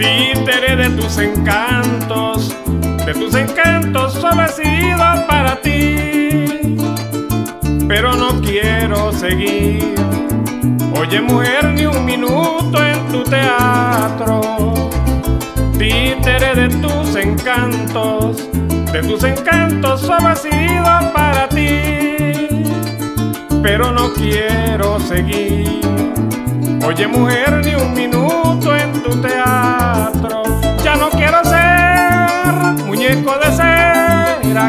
Títere de tus encantos, de tus encantos solo he sido para ti. Pero no quiero seguir. Oye mujer, ni un minuto en tu teatro. Títere de tus encantos, de tus encantos solo he sido para ti. Pero no quiero seguir. Oye mujer, ni un minuto en tu teatro.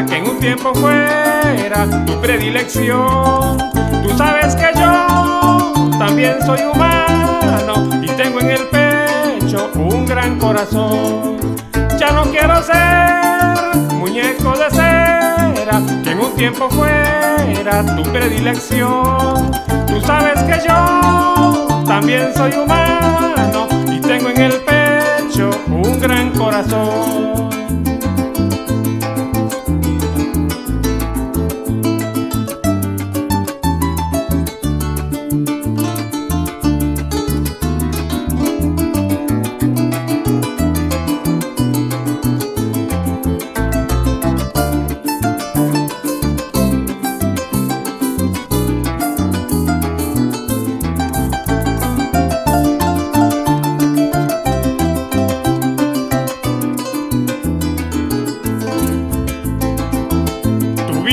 Que en un tiempo fuera tu predilección. Tú sabes que yo también soy humano y tengo en el pecho un gran corazón. Ya no quiero ser muñeco de cera que en un tiempo fuera tu predilección. Tú sabes que yo también soy humano y tengo en el pecho un gran corazón.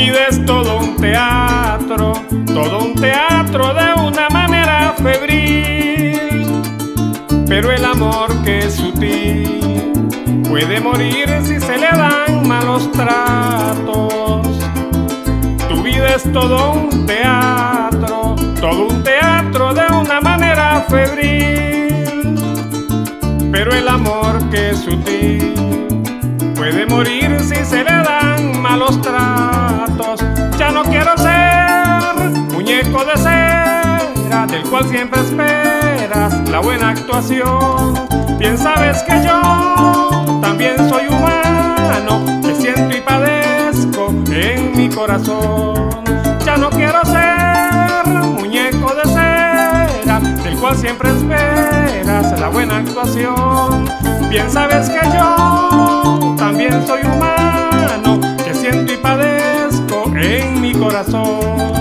Vida es todo un teatro, todo un teatro de una manera febril. Pero el amor que es sutil puede morir si se le dan malos tratos. Tu vida es todo un teatro, todo un teatro de una manera febril. Pero el amor que es sutil muñeco de cera del cual siempre esperas la buena actuación. Bien sabes que yo también soy humano, que siento y padezco en mi corazón. Ya no quiero ser muñeco de cera del cual siempre esperas la buena actuación. Bien sabes que yo también soy humano, que siento y padezco en mi corazón.